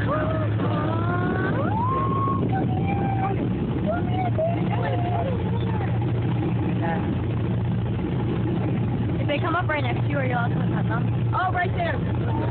If they come up right next to you, are you allowed to pet them? Oh, right there.